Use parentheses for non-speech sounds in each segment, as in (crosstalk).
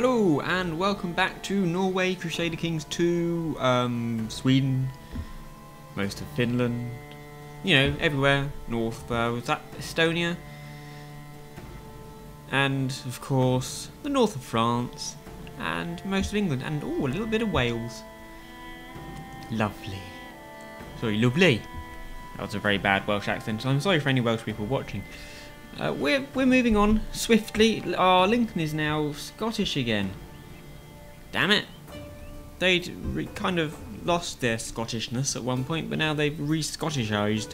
Hello and welcome back to Norway Crusader Kings 2, um, Sweden, most of Finland, you know, everywhere, north, uh, was that Estonia? And, of course, the north of France, and most of England, and oh, a little bit of Wales. Lovely. Sorry, lovely. That was a very bad Welsh accent, so I'm sorry for any Welsh people watching. Uh, we're, we're moving on swiftly. Our Lincoln is now Scottish again. Damn it. They'd kind of lost their Scottishness at one point, but now they've re-Scottishized,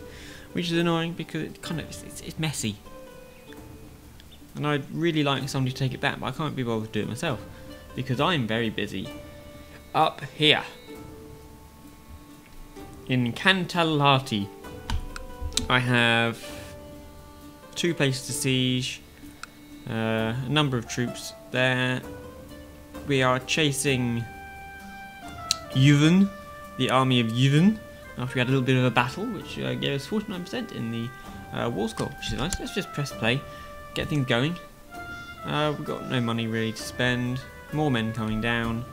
which is annoying because it kind of it's, it's messy. And I'd really like somebody to take it back, but I can't be bothered to do it myself because I'm very busy up here in Cantalati. I have two places to siege, uh, a number of troops there. We are chasing Yuvan, the army of Yuvan, after we had a little bit of a battle, which uh, gave us 49% in the uh, war score, which is nice. Let's just press play, get things going. Uh, we've got no money really to spend, more men coming down.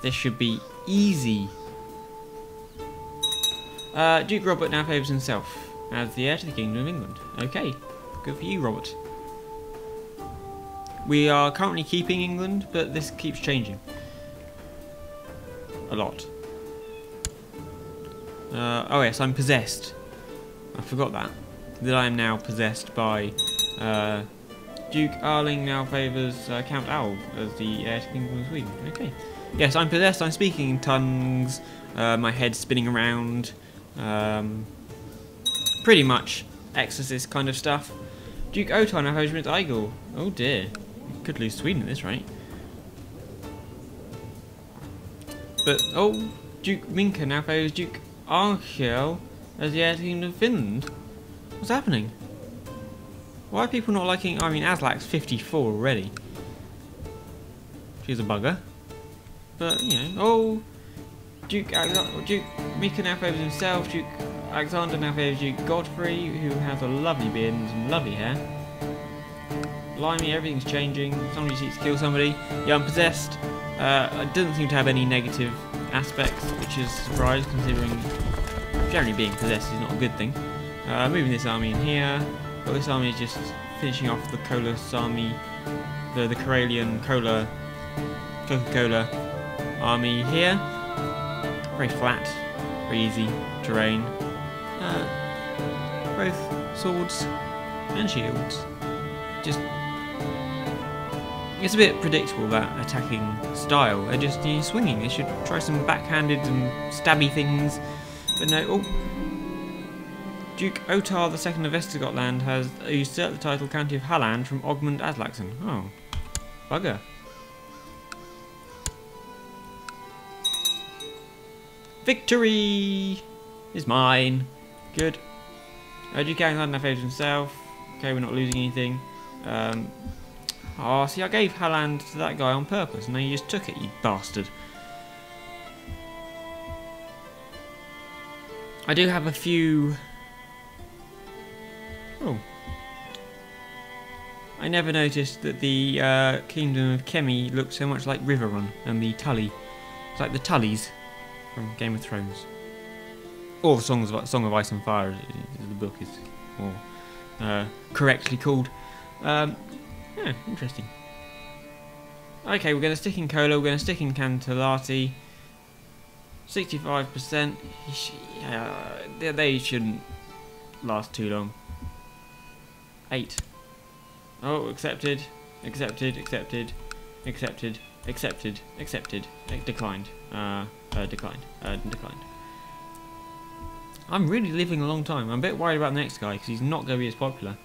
This should be easy. Uh, Duke Robert now favours himself as the heir to the Kingdom of England. Okay, good for you, Robert. We are currently keeping England, but this keeps changing. A lot. Uh, oh yes, I'm possessed. I forgot that. That I am now possessed by uh, Duke Erling now favours uh, Count Alv as the heir to Kingdom of Sweden. Okay. Yes, I'm possessed. I'm speaking in tongues. Uh, my head's spinning around. Um, pretty much exorcist kind of stuff. Duke Otar now favours Igor. Oh dear. Could lose Sweden at this rate. But, oh, Duke Minka now favours Duke Archel as the heir Kingdom of Finland. What's happening? Why are people not liking... I mean, Aslak's 54 already. She's a bugger. But, you know, oh, Duke, Alex Duke Mika now favours himself, Duke Alexander now favours Duke Godfrey, who has a lovely beard and some lovely hair. Blimey, everything's changing. Somebody seeks to kill somebody. Yeah, I'm possessed. Uh, it doesn't seem to have any negative aspects, which is a surprise considering generally being possessed is not a good thing. Uh, moving this army in here. But this army is just finishing off the Kolos army, the, the Karelian Cola, Coca-Cola army here. Very flat, very easy terrain. Uh, both swords and shields. Just it's a bit predictable that attacking style. They're just you swinging. They should try some backhanded and stabby things. But no. Oh, Duke Otar II of Vestergotland has usurped the title County of Halland from Ogmund Aslaksson. Oh, bugger. Victory is mine. Good. Uh, Duke Alexander favours himself. Okay, we're not losing anything. Um, oh, see, I gave Halland to that guy on purpose, and then he just took it, you bastard. I do have a few... Oh. I never noticed that the uh, Kingdom of Kemi looked so much like Riverrun and the Tully. It's like the Tullys from Game of Thrones. Or the Songs of, Song of Ice and Fire, the book is more uh, correctly called. Um, yeah, interesting. Okay, we're going to stick in Cola, we're going to stick in Cantalati. 65%. Yeah, they shouldn't last too long. 8. Oh, accepted, accepted, accepted, accepted, accepted, accepted, declined, uh, uh, declined, uh, declined. I'm really living a long time. I'm a bit worried about the next guy because he's not going to be as popular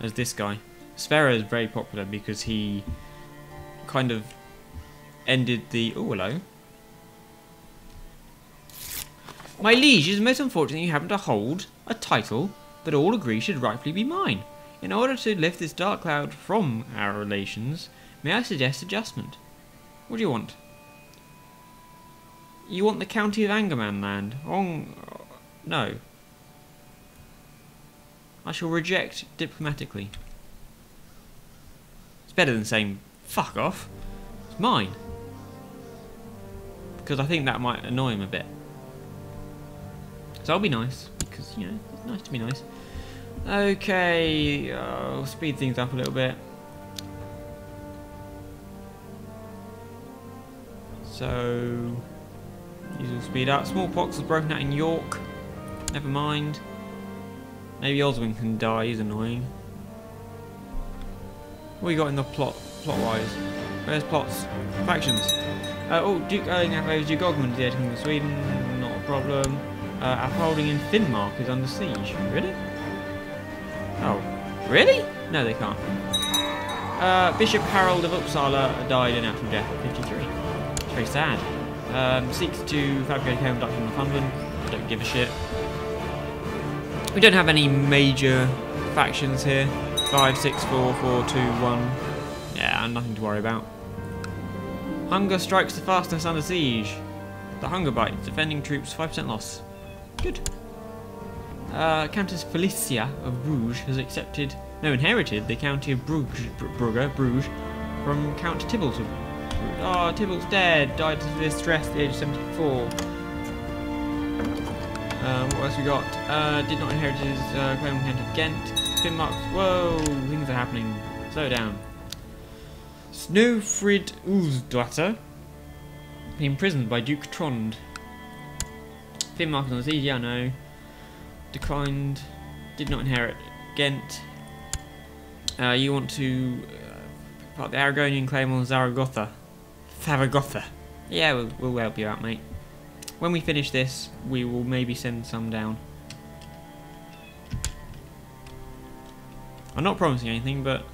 as this guy. Sverre is very popular because he kind of ended the... Oh, hello. My liege, it is most unfortunate you happen to hold a title that all agree should rightfully be mine. In order to lift this dark cloud from our relations, may I suggest adjustment? What do you want? You want the county of Angerman land? Wrong. No. I shall reject diplomatically. It's better than saying fuck off. It's mine. Because I think that might annoy him a bit. So I'll be nice, because, you know, it's nice to be nice. Okay, I'll speed things up a little bit. So, these will speed up. Smallpox has broken out in York. Never mind. Maybe Oswin can die, he's annoying. What you got in the plot, plot-wise? Where's plots? Factions. Uh, oh, Duke Erling outlays Duke Ogmund the King of Sweden, not a problem. Uh, upholding in Finnmark is under siege. Really? Oh, really? No, they can't. Uh, Bishop Harold of Uppsala died a natural death at 53. It's very sad. Um, seeks to fabricate a home duct in Northumberland. I don't give a shit. We don't have any major factions here. Five, six, four, four, two, one. Yeah, and nothing to worry about. Hunger strikes the fastness under siege. The hunger bite, defending troops, 5% loss. Good. Uh, Countess Felicia of Bruges has accepted, no, inherited the county of Bruges, Brugge, Bruges, from Count Tybalt of. Oh, Tybalt's dead, died of distress at the age of 74. Uh, what else we got? Uh, did not inherit his uh, claim of Ghent. Finnmark. Whoa, things are happening. Slow down. Snowfrid Ulfsdotter imprisoned by Duke Trond. Finnmark on the siege, yeah, no. Declined. Did not inherit Ghent. Uh, you want to uh, part the Aragonian claim on Zaragoza. Zaragoza. Yeah, we'll, we'll help you out, mate. When we finish this, we will maybe send some down. I'm not promising anything, but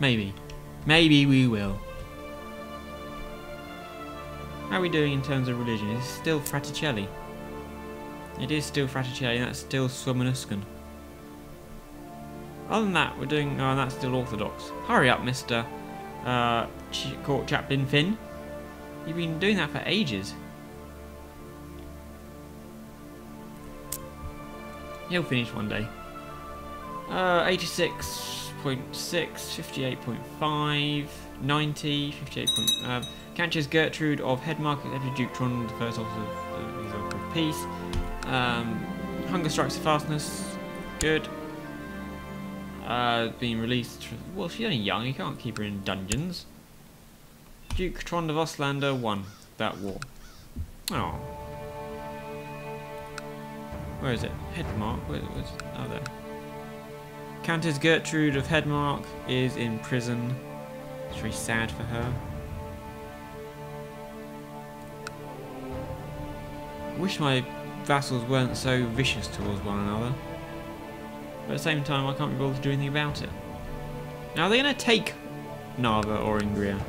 maybe. Maybe we will. How are we doing in terms of religion? Is it still Fraticelli? It is still Fraticelli, and that's still Suomenusko. Other than that, we're doing... Oh, that's still Orthodox. Hurry up, Mr. Uh, Court Chaplain Finn. You've been doing that for ages. He'll finish one day. Uh, 86.6, 58.5, 90, 58. Point, uh, Countess Gertrude of Hedmark, Edward Duke Trond, the first officer of, of peace. Um, Hunger strikes the fastness. Good. Uh, being released. Well, she's only young. You can't keep her in dungeons. Duke Trond of Ostlander won that war. Oh. Where is it? Hedmark? Where, where's, oh, there. Countess Gertrude of Hedmark is in prison. It's very sad for her. I Wish my vassals weren't so vicious towards one another. But at the same time, I can't be bothered to do anything about it. Now, are they going to take Narva or Ingria?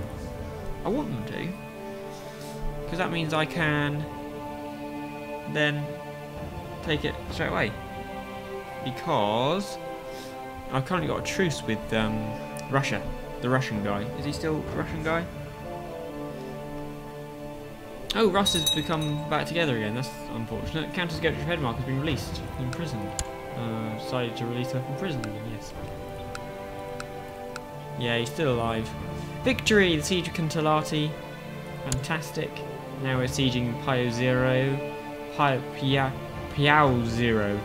I want them to. Because that means I can then take it straight away. Because I've currently got a truce with um, Russia, the Russian guy. Is he still a Russian guy? Oh, Russ has become back together again. That's unfortunate. Countess Gertrude Hedmark has been released from prison. Uh, decided to release her from prison, yes. Yeah, he's still alive. Victory! The siege of Cantalati. Fantastic. Now we're sieging Pio Zero. Pio, Pia, Piao Zero.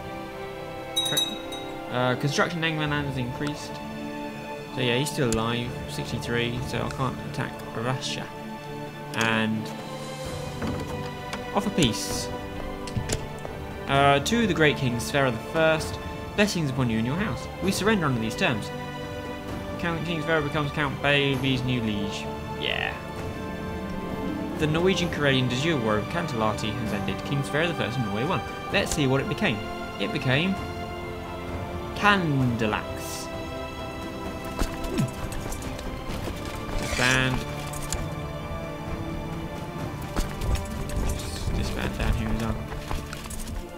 Uh, construction England has increased. So yeah, he's still alive. 63, so I can't attack Russia. And offer peace. Uh, to the great king Sverre the First, blessings upon you and your house. We surrender under these terms. Count King Sverre becomes Count Baby's new liege. Yeah. The Norwegian Karelian de jure War of Cantalati has ended. King Sverre the First of Norway won. Let's see what it became. It became Candelax. Hmm.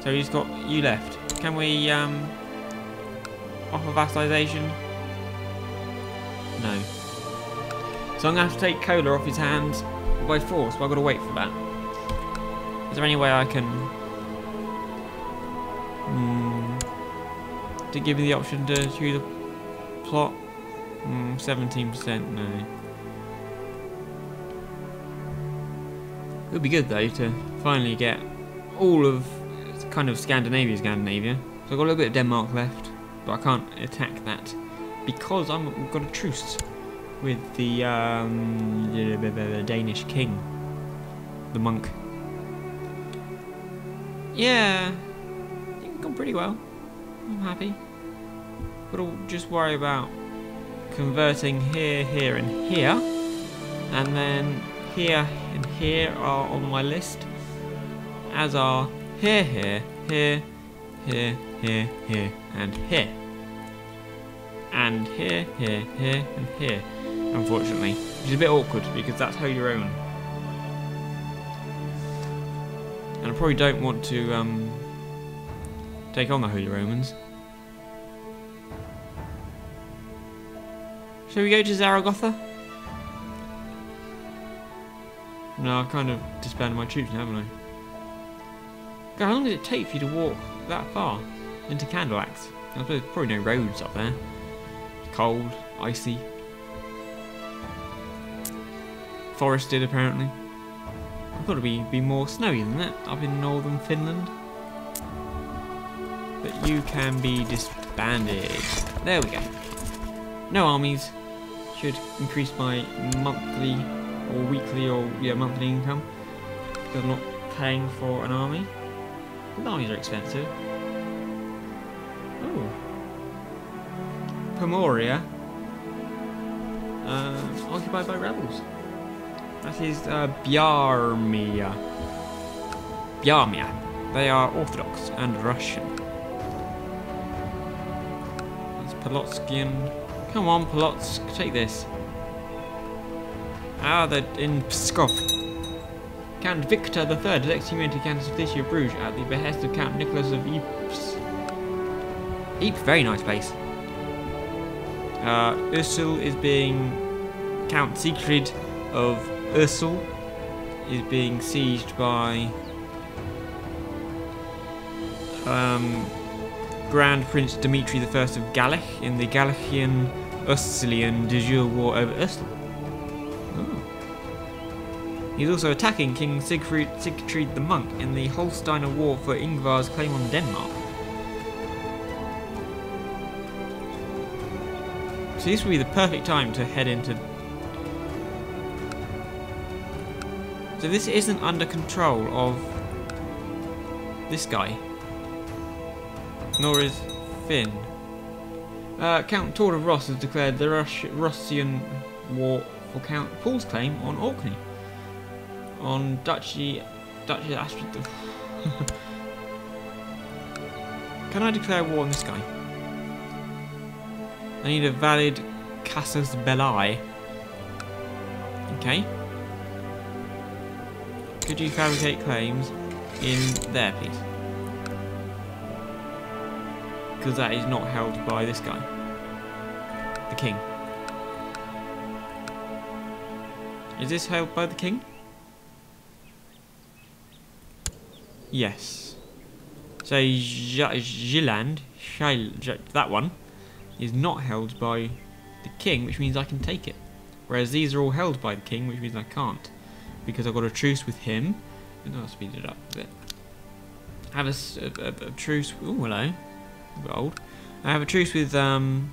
So he's got you left. Can we um, offer vassalization? No. So I'm going to have to take Cola off his hands by force, but I've got to wait for that. Is there any way I can... Hmm, to give me the option to choose a plot? Hmm, 17%, no. It would be good though to finally get all of kind of Scandinavia, Scandinavia. So I've got a little bit of Denmark left, but I can't attack that because I'm we've got a truce with the, um, Danish king, the monk. Yeah, I think it's gone pretty well. I'm happy. But I'll just worry about converting here, here, and here, and then here and here are on my list, as are here, here, here, here, here, here, and here. And here, here, here, and here, unfortunately. Which is a bit awkward because that's Holy Roman. And I probably don't want to um, take on the Holy Romans. Shall we go to Zaragoza? No, I've kind of disbanded my troops now, haven't I? How long did it take for you to walk that far into Candleaxe? I suppose there's probably no roads up there. Cold, icy. Forested, apparently. I thought it'd be, be more snowy than that up in northern Finland. But you can be disbanded. There we go. No armies should increase my monthly or weekly or yeah monthly income because I'm not paying for an army. Armies are expensive. Oh, Pomoria, uh, occupied by rebels. That is uh, Bjarmia. Bjarmia. They are Orthodox and Russian. That's Polotskian. Come on, Polotsk, take this. Ah, they're in Pskov. Count Victor III has excommunicated Countess of this of Bruges at the behest of Count Nicholas of Ypres. Ypres, very nice place. Uh, Ursel is being... Count Siegfried of Ursel is being sieged by... Um, Grand Prince Dmitry I of Galich in the Galician Urselian de jure war over Ursel. He's also attacking King Siegfried, Siegfried the Monk in the Holsteiner War for Ingvar's claim on Denmark. So this would be the perfect time to head into... So this isn't under control of this guy. Nor is Finn. Uh, Count Tord of Ross has declared the Russian war for Count Paul's claim on Orkney on Duchy, Duchy Astrid. (laughs) Can I declare war on this guy? I need a valid casus belli. Okay. Could you fabricate claims in there, please? Because that is not held by this guy. The king. Is this held by the king? Yes. So Giland, that one, is not held by the king, which means I can take it. Whereas these are all held by the king, which means I can't. Because I've got a truce with him. And I'll speed it up a bit. I have a, a, a, a truce. Oh, hello. Gold. I have a truce with um,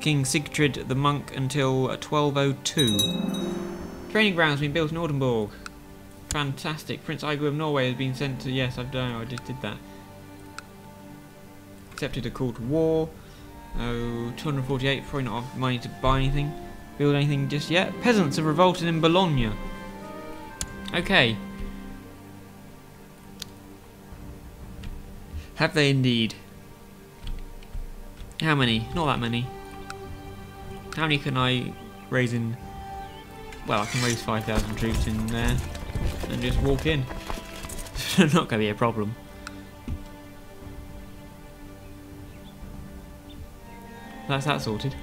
King Sigtrid the monk until 1202. Training grounds being built in Oldenburg. Fantastic. Prince Aigo of Norway has been sent to... Yes, I've done. I just did that. Accepted a call to war. Oh, 248. Probably not enough money to buy anything. Build anything just yet. Peasants have revolted in Bologna. Okay. Have they indeed? How many? Not that many. How many can I raise in... Well, I can raise 5,000 troops in there and just walk in. (laughs) Not going to be a problem. That's that sorted.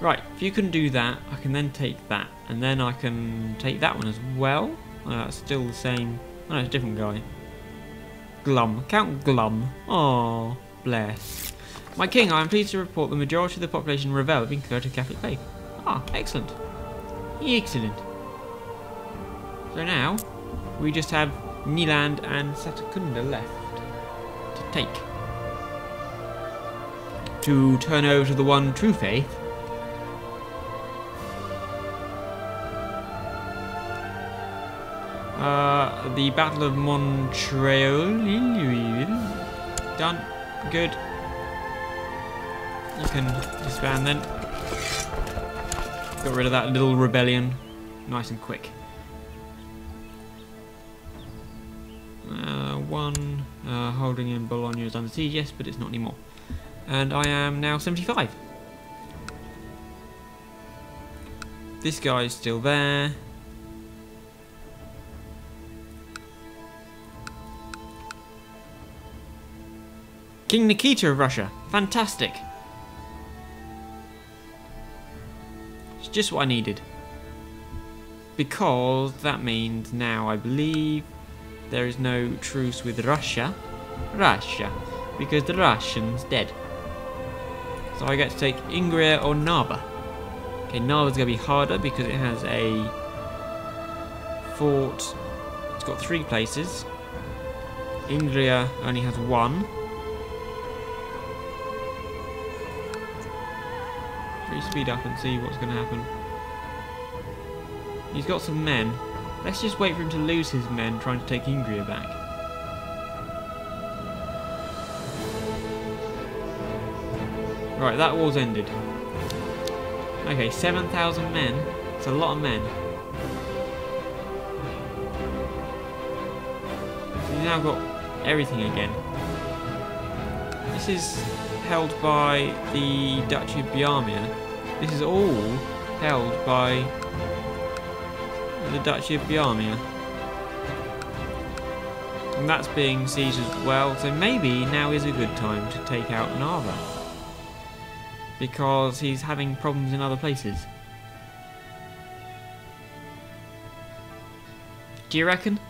Right, if you can do that, I can then take that, and then I can take that one as well. Oh, that's still the same. Oh, no, it's a different guy. Glum. Count Glum. Oh, bless. My king, I am pleased to report the majority of the population Revel have been converted to Catholic faith. Ah, excellent. Excellent. So now, we just have Nyland and Satakunta left to take. To turn over to the one true faith. Uh, the Battle of Montreal. Done. Good. You can disband then. Got rid of that little rebellion. Nice and quick. One uh, holding in Bologna is under siege, yes, but it's not anymore. And I am now 75. This guy is still there. King Nikita of Russia. Fantastic. It's just what I needed. Because that means now I believe there is no truce with Russia. Russia. Because the Russian's dead. So I get to take Ingria or Narva. Okay, Narva's going to be harder because it has a fort. It's got three places. Ingria only has one. Should speed up and see what's going to happen? He's got some men. Let's just wait for him to lose his men trying to take Ingria back. Right, that war's ended. Okay, 7,000 men. It's a lot of men. He's now got everything again. This is held by the Duchy of Bjarmia. This is all held by the Duchy of Bjarmia. And that's being sieged as well, so maybe now is a good time to take out Narva. Because he's having problems in other places. Do you reckon?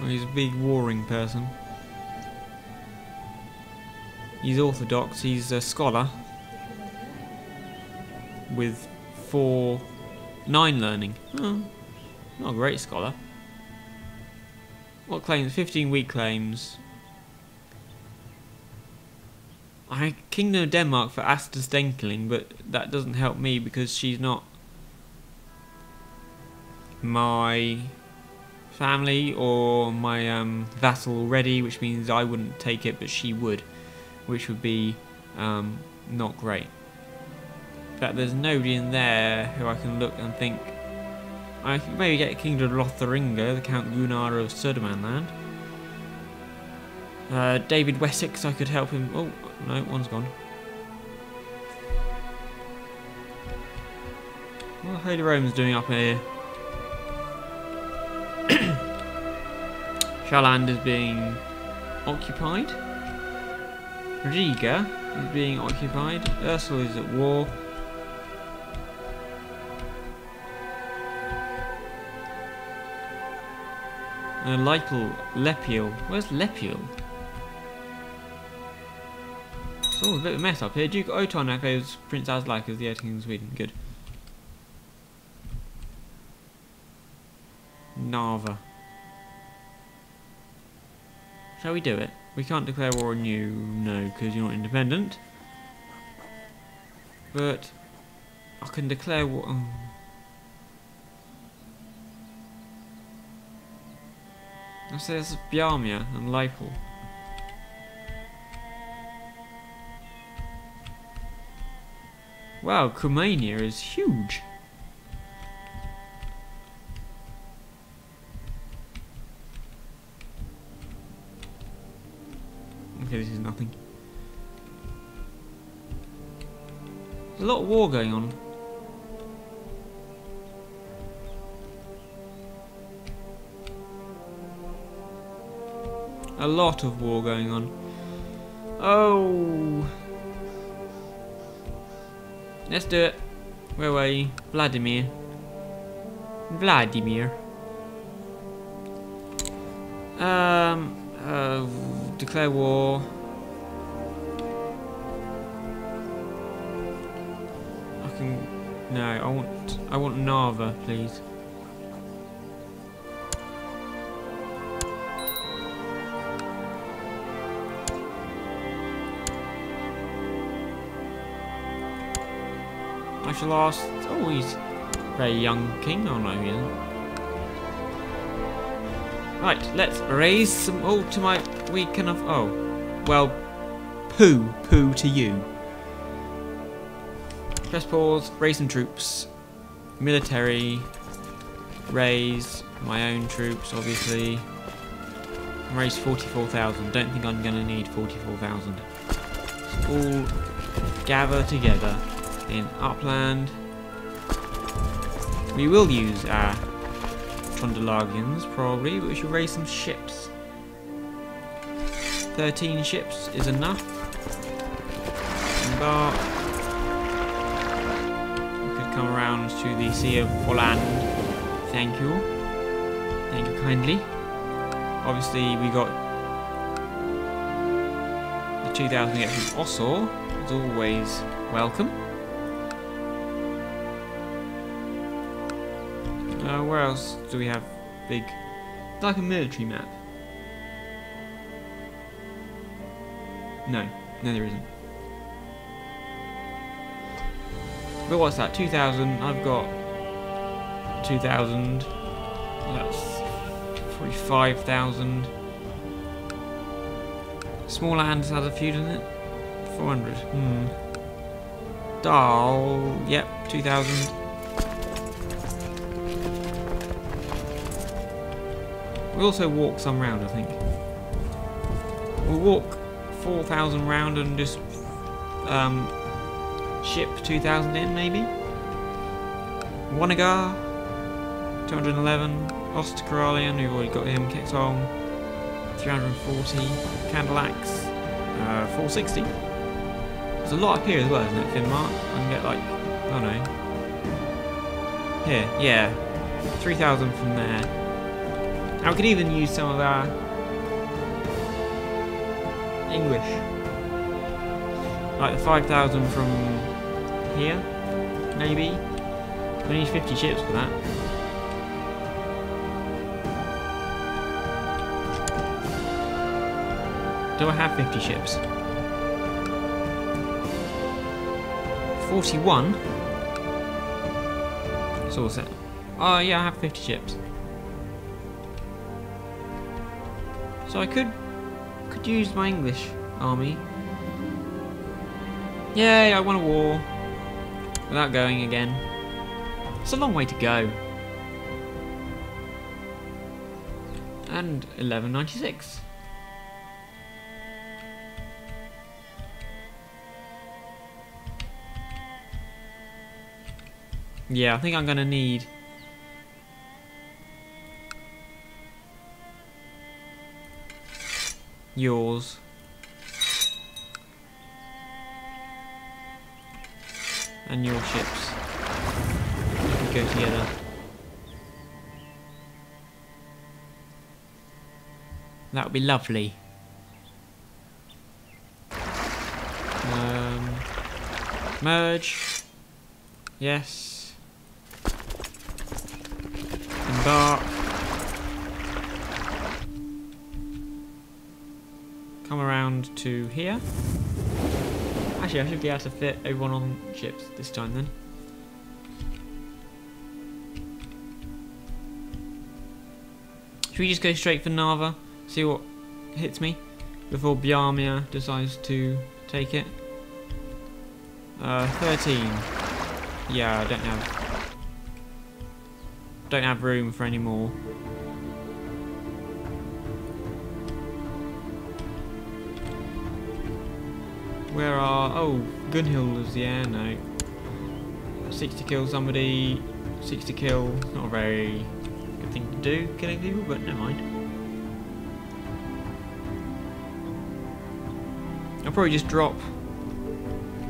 Well, he's a big warring person. He's orthodox, he's a scholar with four, nine learning. Oh, not a great scholar. What claims? 15 weak claims. I Kingdom of Denmark for Asta Stenkling, but that doesn't help me because she's not my family or my um, vassal already, which means I wouldn't take it, but she would, which would be um, not great that there's nobody in there who I can look and think I could maybe get Kingdom of Lotharingia, the Count Gunnar of Södermanland. Uh, David Wessex, I could help him. Oh, no, one's gone. What are Holy Romans doing up here? (coughs) Shaland is being occupied. Riga is being occupied. Ursula is at war. Uh, Leipel, Lepiel. Where's Lepiel? It's all a bit of a mess up here. Duke Oton echoes Prince Aslak as the heir king of Sweden. Good. Narva. Shall we do it? We can't declare war on you, no, because you're not independent. But I can declare war. Oh. Is Bjarmia and Leipel. Wow, Cumania is huge. Okay, this is nothing. There's a lot of war going on. A lot of war going on. Oh. Let's do it. Where were you? Vladimir. Vladimir. Um, uh, declare war. I can No, I want I want Narva, please. Shall ask. Oh, he's very young king. Oh no, he isn't. Right, let's raise some. To my weaken of. Oh, well, poo, poo to you. Press pause, raise some troops. Military, raise my own troops, obviously. Raise 44,000. Don't think I'm going to need 44,000. All gather together in Upland. We will use our Trondellagians, probably, but we should raise some ships. 13 ships is enough. Embark. We could come around to the Sea of Holland. Thank you. Thank you kindly. Obviously, we got the 2,000 we get from Osor. As always, welcome. Where else do we have big... Like a military map. No, no there isn't. But what's that? 2,000. I've got 2,000. That's 45,000. Small lands has a few, doesn't it? 400. Hmm. Dal. Yep, 2,000. We'll also walk some round, I think. We'll walk 4,000 round and just um, ship 2,000 in, maybe? Wanagar, 211. Osterkaralian, we've already got him. Ketong, 340. Candelax, uh, 460. There's a lot up here as well, isn't it, Finnmark? I can get like, oh no. Here, yeah. 3,000 from there. I could even use some of our English. Like the 5,000 from here, maybe. We need 50 ships for that. Do I have 50 ships? 41? It's all set. Oh yeah, I have 50 ships. So I could could use my English army. Yay, I won a war. Without going again. It's a long way to go. And 1196. Yeah, I think I'm going to need yours. And your ships. We go together. That would be lovely. Um, merge. Yes. Embark. Come around to here. Actually, I should be able to fit everyone on ships this time then. Should we just go straight for Narva? See what hits me? Before Bjarmia decides to take it? Uh, 13. Yeah, I don't have... Don't have room for any more. Where are... Oh, Gunhild is... Yeah, no. 60 kill somebody. 60 kill. Not a very good thing to do, killing people, but never mind. I'll probably just drop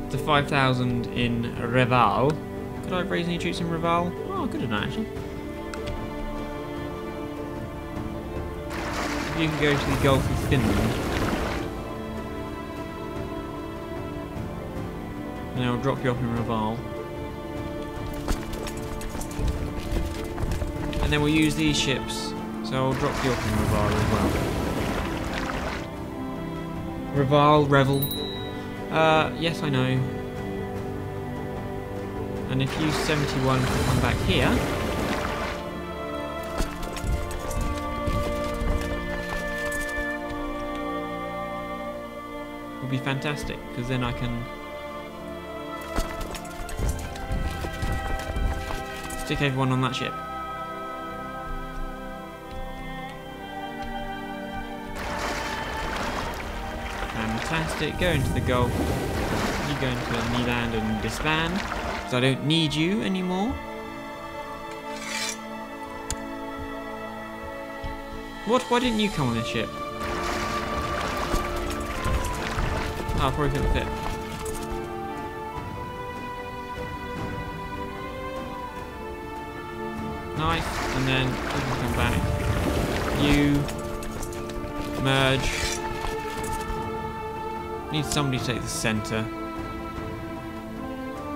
the 5,000 in Reval. Could I raise any troops in Reval? Oh, good enough actually. You can go to the Gulf of Finland. And I'll drop you off in Raval. And then we'll use these ships. So I'll drop you off in Reval as well. Reval, Revel. Uh, yes, I know. And if you 71 can come back here, will be fantastic because then I can stick everyone on that ship. Fantastic. Go into the Gulf. You go into Milan and disband. Because I don't need you anymore. What? Why didn't you come on this ship? Oh, probably couldn't fit. Nice. And then you come back. You merge. Need somebody to take the centre.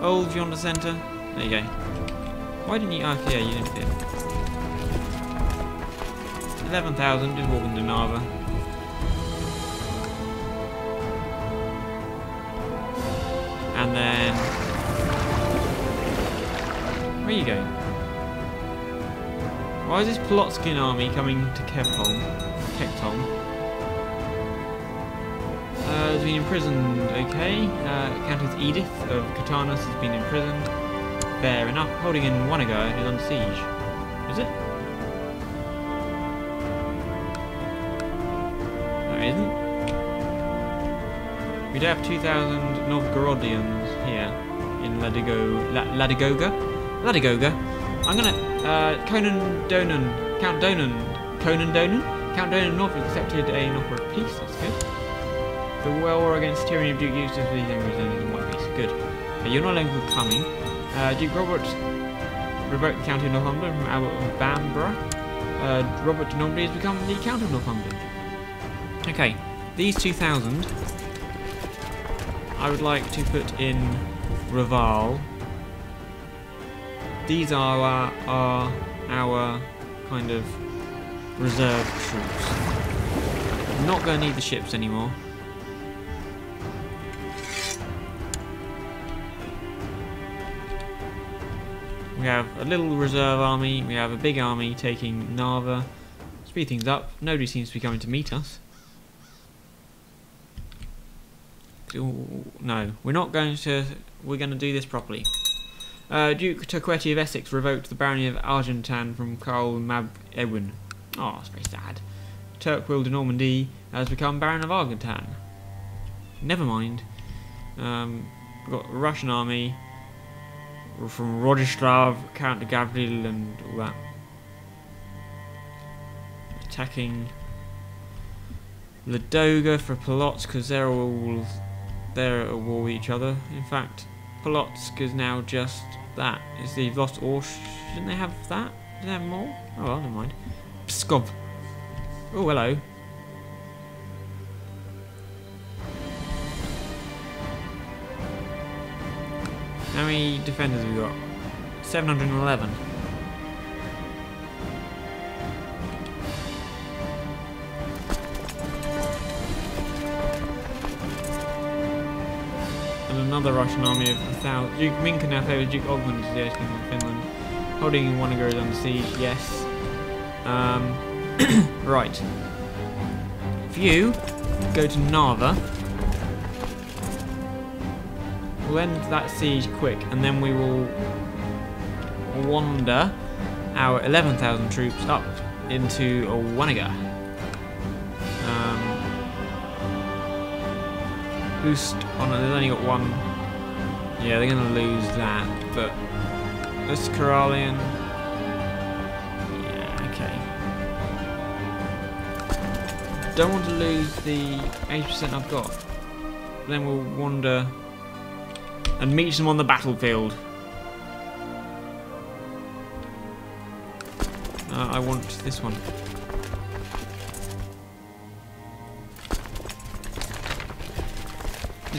Old, you on the centre? There you go. Why didn't you? Okay, yeah, you didn't fit. 11,000 did walking to Narva. Why is this Plotskin army coming to Kevton? Kekton? Uh, has been imprisoned, okay. Uh, Countess Edith of Katarnas has been imprisoned. Fair enough. Holding in Wanaga is under siege. Is it? No, it isn't. We do have 2,000 Novgorodians here in Ladigo, La, Ladigoga. Ladigoga. I'm gonna, uh, Conan Donan, Count Donan, Conan Donan? Count Donan Norfolk accepted an offer of peace, that's good. The war against tyranny of Duke Eustace these represented in one piece. Good. Uh, you're no longer coming. Uh, Duke Robert revoked the County of Northumberland from Albert of Bamborough. Uh, Robert de Normandy has become the Count of Northumberland. Okay, these 2,000 I would like to put in Reval. These are our, our kind of reserve troops. Not going to need the ships anymore. We have a little reserve army, we have a big army taking Narva. Speed things up, nobody seems to be coming to meet us. Ooh, no, we're not going to, we're going to do this properly. Uh, Duke Turquetti of Essex revoked the barony of Argentan from Karl Mab Edwin. Oh, that's very sad. Turquil de Normandy has become Baron of Argentan. Never mind. Um, got Russian army from Rodislav, Count de Gavril and all that. Attacking Ladoga for Polotsk because they're all they're at war with each other. In fact, Polotsk is now just that. Is they've lost or shouldn't they have that? Do they have more? Oh well, never mind. Pskov. Oh hello. How many defenders have we got? 711. Another Russian army of a thousand. Duke Minka now favours Duke Ogmund as the King of Finland. Holding Wanaga is under siege, yes. Um, (coughs) right. If you go to Narva, we'll end that siege quick, and then we will wander our 11,000 troops up into Wanaga. Boost on they've only got one. Yeah, they're to lose that, but this Karelian. Yeah, okay. Don't want to lose the 80% I've got. Then we'll wander and meet them on the battlefield. Uh, I want this one.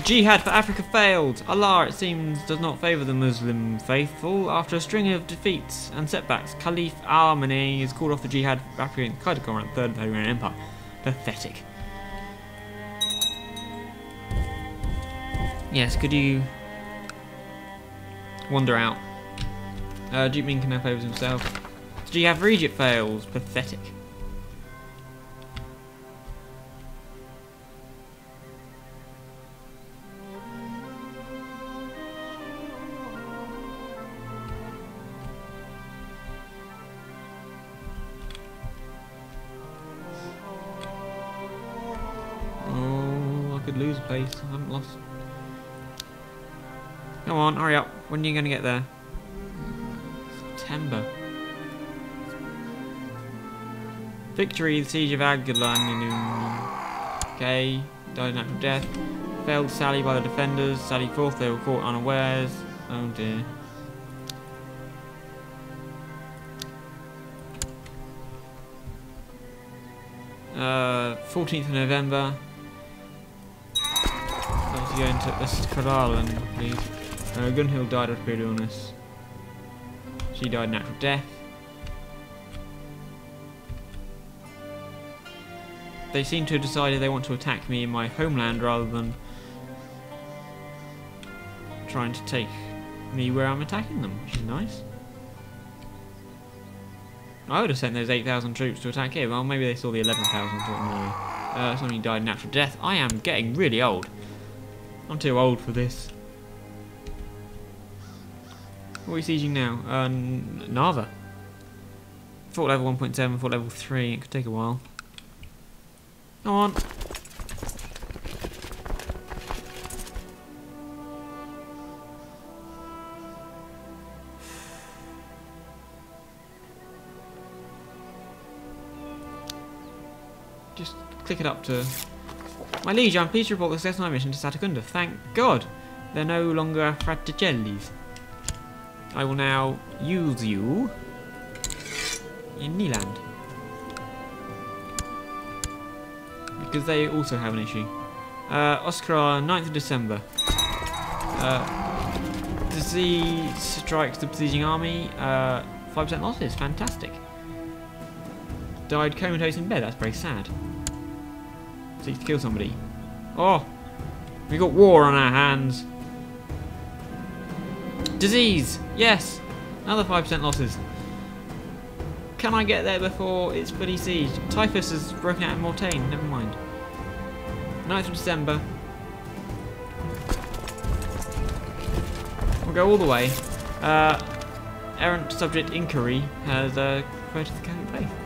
Jihad for Africa failed. Allah, it seems, does not favour the Muslim faithful. After a string of defeats and setbacks, Caliph Al-Mani is called off the jihad for Africa and around the Third Iranian Empire. Pathetic. Yes, could you wander out? Uh, Duke Min can now favours himself. Do you have Egypt fails? Pathetic. Could lose a place. I haven't lost. Come on, hurry up. When are you going to get there? September. Victory, the siege of Agalan. Okay, died of natural death. Failed sally by the defenders. Sally forth, they were caught unawares. Oh dear. Uh, 14th of November. Obviously going to this is Karalan, please. Uh, Gunhild died of period illness. She died natural death. They seem to have decided they want to attack me in my homeland rather than trying to take me where I'm attacking them, which is nice. I would have sent those 8,000 troops to attack here. Well, maybe they saw the 11,000 and thought. Uh, somebody died natural death. I am getting really old. I'm too old for this. What are we sieging now? Uh, Narva. Fort level 1.7, fort level 3. It could take a while. Come on. Just click it up to... My liege, I'm pleased to report the success of my mission to Satakunta. Thank God. They're no longer fraticellis. I will now use you in Nyland. Because they also have an issue. Uh, Oscar, 9th of December. Uh, disease strikes the besieging army. 5% uh, losses, fantastic. Died comatose in bed, that's very sad. To kill somebody. Oh! We got war on our hands. Disease! Yes! Another 5% losses. Can I get there before it's fully sieged? Typhus has broken out in Mortain, never mind. 9th of December. We'll go all the way. Uh, errant subject Inquiry has uh, the Catholic faith.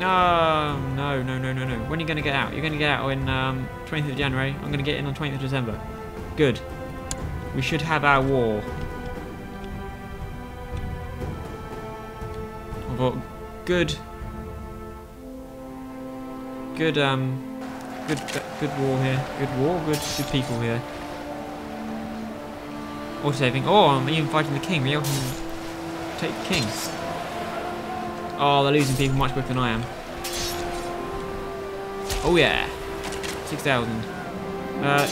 No, no, no, no, no, no. When are you going to get out? You're going to get out on um, 20th of January. I'm going to get in on 20th of December. Good. We should have our war. I've got good, good, um, good, good war here. Good war, good, good people here. All saving. Oh, I'm even fighting the king. I can take the king. Oh, they're losing people much quicker than I am. Oh yeah, six thousand. Uh,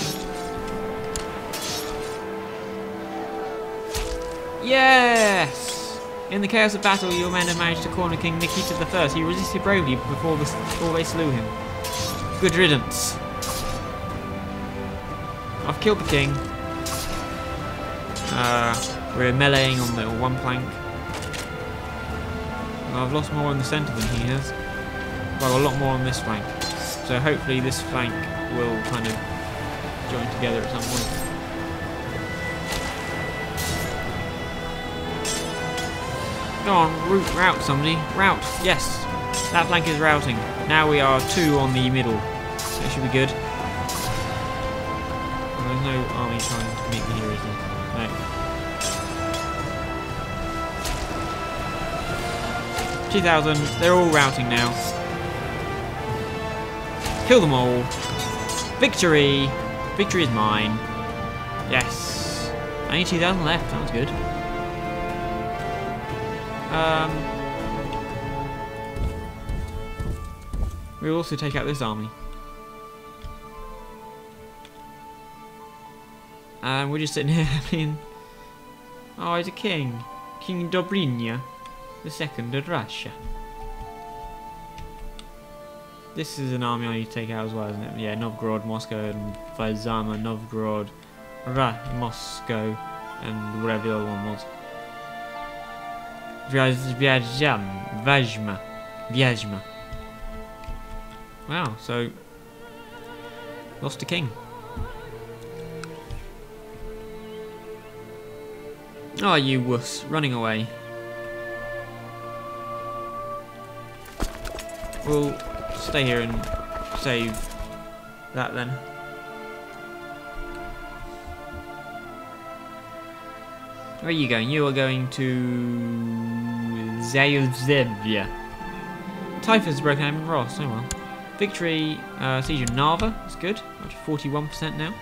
Yes! In the chaos of battle, your men have managed to corner King Nikita I. He resisted bravely before, the, before they slew him. Good riddance. I've killed the king. Uh, we're meleeing on the one plank. I've lost more in the centre than he has. Well, a lot more on this flank. So hopefully this flank will kind of join together at some point. Go on, route, route somebody. Route, yes. That flank is routing. Now we are two on the middle. That should be good. there's no army trying to meet me here, is there? No. 2,000. They're all routing now. Kill them all. Victory! Victory is mine. Yes. Only 2,000 left. Sounds good. Um, we'll also take out this army. And we're just sitting (laughs) here being... Oh, he's a king. King Dobrynia the second of Russia. This is an army I need to take out as well, isn't it? Yeah, Novgorod, Moscow, and Vyazma, Novgorod, Ra, Moscow, and whatever the other one was. Vyazma, Vajma, Vyazma. Wow, so lost a king. Oh, you wuss, running away. We'll stay here and save that then. Where are you going? You are going to Zayuzevia. Typhus broken out in Ross, oh well. Victory, uh, Siege of Narva, that's good. Up to 41% now.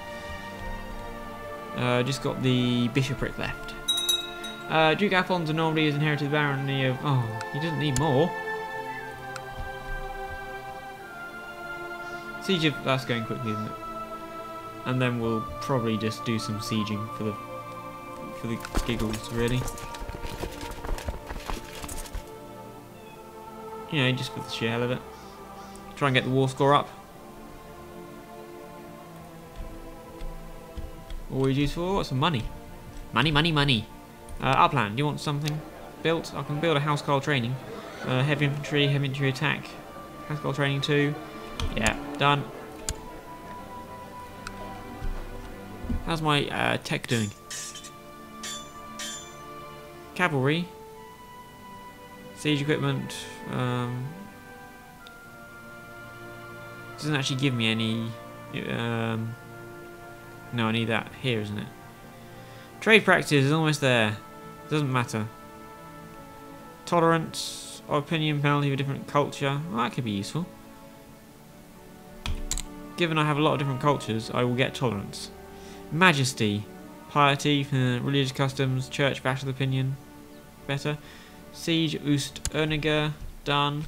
Uh, just got the bishopric left. Uh, Duke Afonso normally has inherited the barony of... Oh, he doesn't need more. Siege of... That's going quickly, isn't it? And then we'll probably just do some sieging for the... For the giggles, really. You know, just for the sheer hell of it. Try and get the war score up. Always useful. Some money. Money, money, money. Uh, upland, do you want something built? I can build a house call training. Uh, heavy infantry, heavy infantry attack. House call training 2. Yeah, done. How's my uh, tech doing? Cavalry. Siege equipment. Um, doesn't actually give me any... Um, no, I need that here, isn't it? Trade practice is almost there. Doesn't matter. Tolerance, opinion, penalty of a different culture. Well, that could be useful. Given I have a lot of different cultures, I will get tolerance. Majesty, piety, uh, religious customs, church, battle opinion. Better. Siege, Oost, Erniger, done.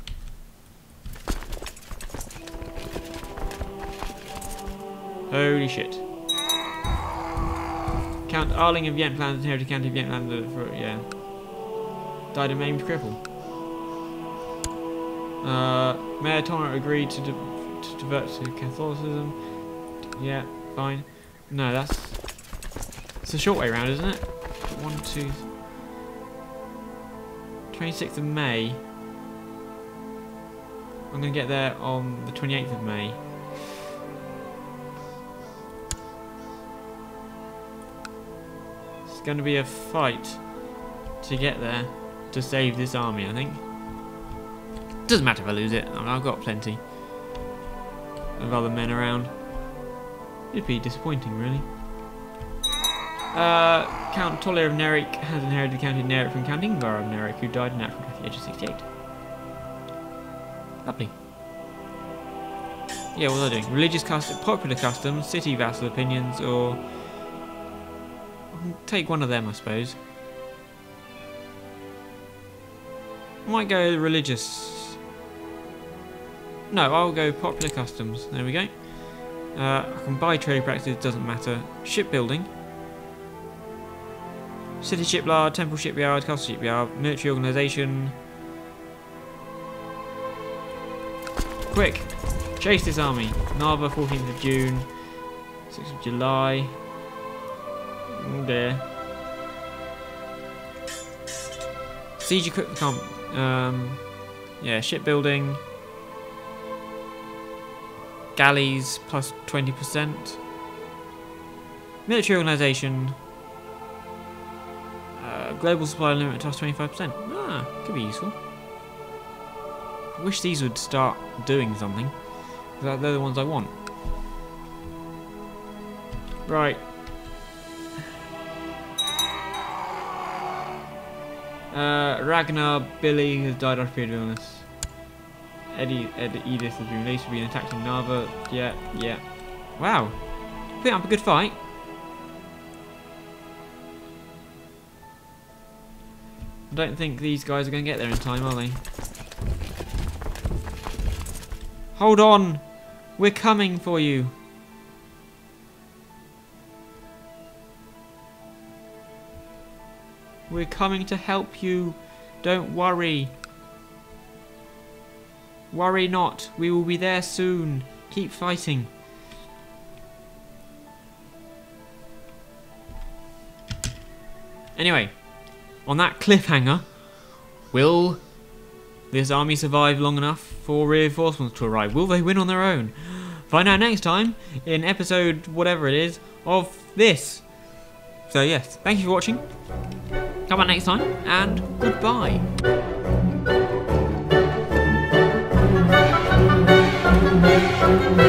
Holy shit. Count Erling of Jemtland inherited County of Jemtland for, yeah. Died a maimed cripple. Uh, Mayor Tomer agreed to, to divert to Catholicism. Yeah, fine. No, that's... It's a short way round, isn't it? One, two... 26th of May. I'm going to get there on the 28th of May. It's going to be a fight to get there to save this army, I think. Doesn't matter if I lose it. I mean, I've got plenty of other men around. It'd be disappointing, really. Uh, Count Toller of Nerik has inherited the County of Nerik from Count Ingvar of Nerik, who died in Africa at the age of 68. Lovely. Yeah, what are they doing? Religious custom, popular customs, city vassal opinions, or... Take one of them, I suppose. I might go religious. No, I'll go popular customs. There we go. Uh, I can buy trade practices, doesn't matter. Shipbuilding. City shipyard, temple shipyard, castle shipyard, military organisation. Quick! Chase this army. Narva, 14th of June. 6th of July. Oh dear. Siege equipment Um, yeah, shipbuilding. Galleys plus 20%. Military organisation. Uh, global supply limit plus 25%. Ah, could be useful. I wish these would start doing something. They're the ones I want. Right. Uh, Ragnar Billy has died after of illness. Eddie, Eddie, Edith and Julie should attacked attacking Narva. Yeah, yeah. Wow. Put up a good fight. I don't think these guys are going to get there in time, are they? Hold on! We're coming for you! We're coming to help you! Don't worry! Worry not. We will be there soon. Keep fighting. Anyway, on that cliffhanger, will this army survive long enough for reinforcements to arrive? Will they win on their own? Find out next time in episode whatever it is of this. So yes, thank you for watching. Come back next time and goodbye. Thank you.